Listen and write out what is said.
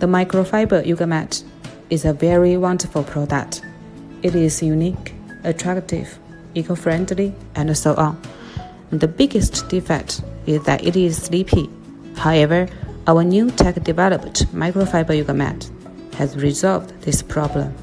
The microfiber yoga mat is a very wonderful product. It is unique, attractive, eco-friendly, and so on. The biggest defect is that it is sleepy. However, our new tech developed microfiber yoga mat has resolved this problem.